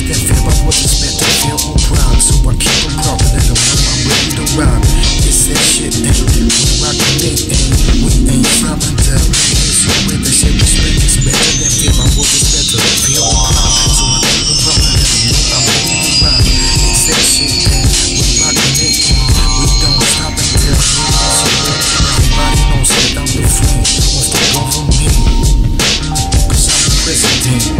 That feel I wasn't meant to feel on crime So I keep on dropping it on my ready to rhyme It's that shit and where I can think and we ain't from the It's you with the shit respect is better than fear I wasn't meant to feel on crime So I that Everybody knows that I'm the fool. What's the go for I'm the president.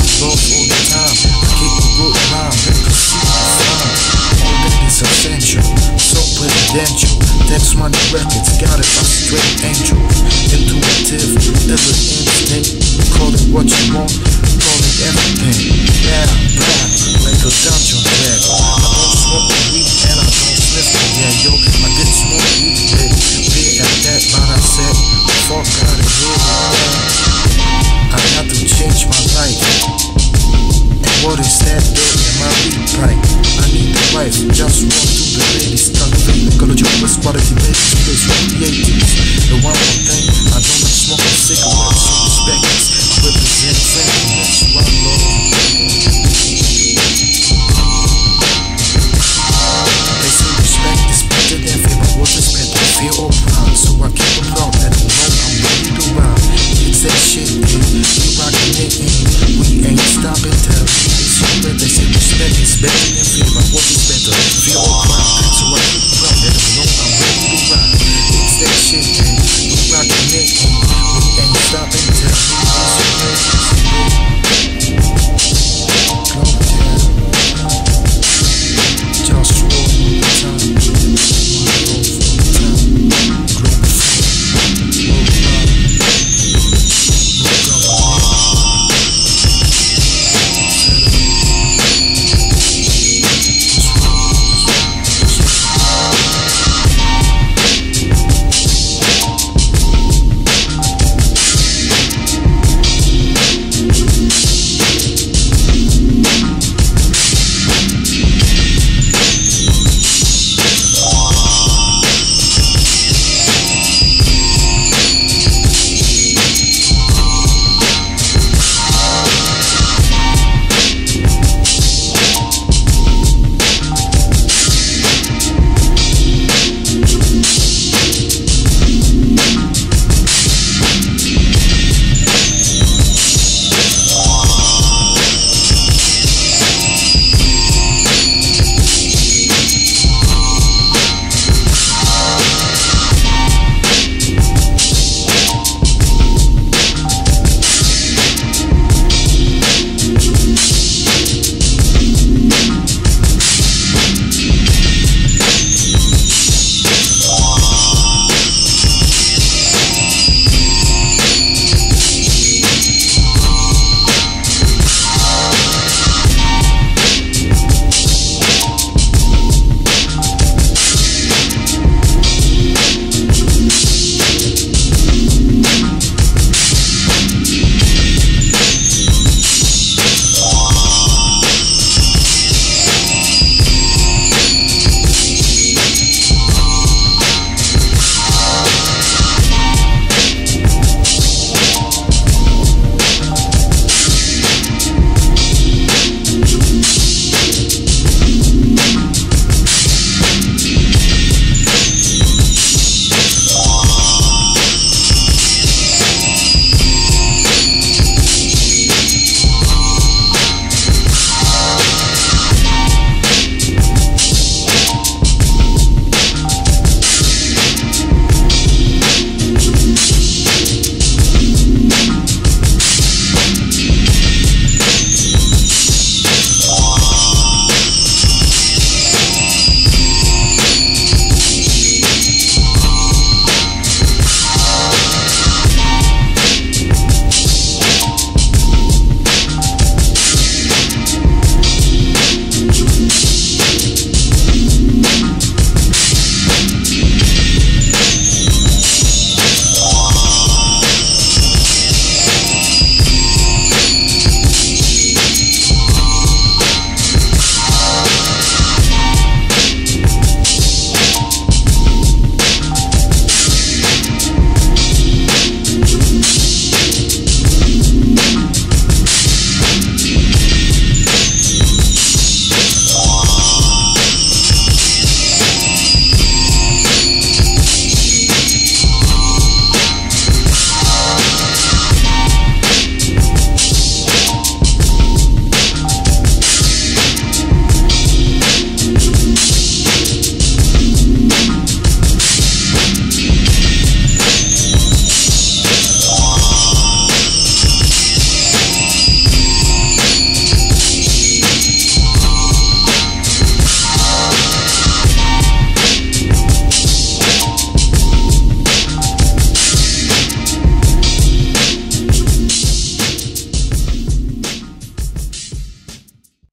what you want, call it everything. Yeah, blah, like a dungeon dragger. I don't smoke weed and I don't sniff it. Yeah, yo, I did smoke weed, bitch. Beer at that, but I said, fuck out of here. I got to change my life. And what is that dirt in my weed pipe? I need a wife, just walk through the ladies, stuck joke with quality babies, place the 80s. The one more thing, This shit.